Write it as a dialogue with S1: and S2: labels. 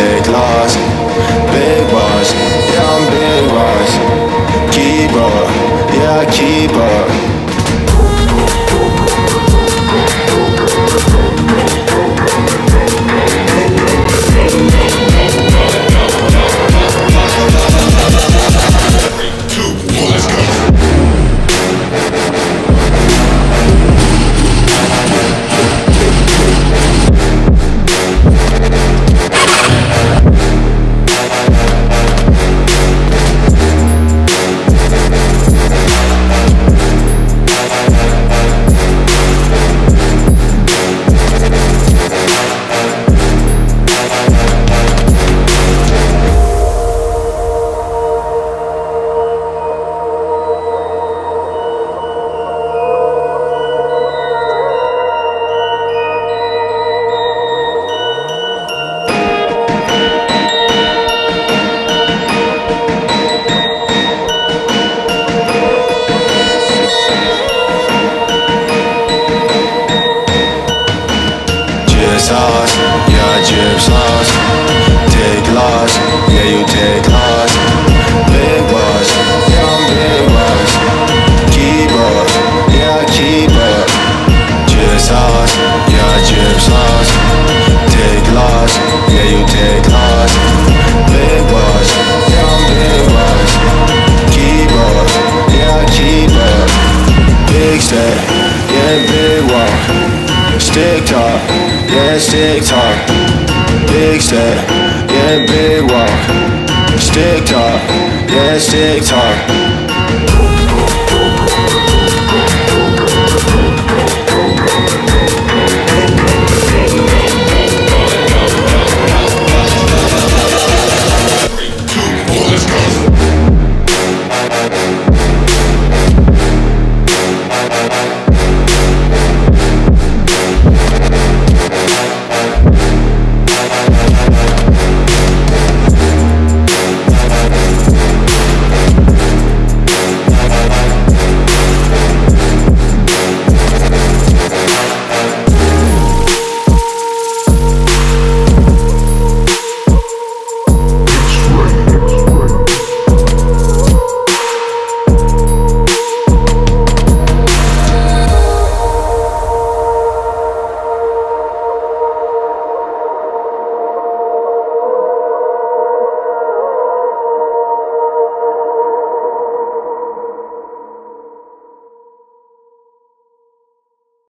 S1: take loss. Big boss, yeah, I'm big boss. Keep up, yeah, keep up. Sauce, yeah, drip sauce. Take loss, yeah, you take loss. Big boss, yeah, I'm big boss. Keep up, yeah, I keep up. Drip sauce, yeah, drip sauce. Take loss, yeah, you take loss. Big boss, yeah, I'm big boss. Keep up, yeah, I keep up. Big step, yeah, big walk. Stick talk, yeah, stick talk. Big step, yeah, big walk. Stick talk, yeah, stick talk.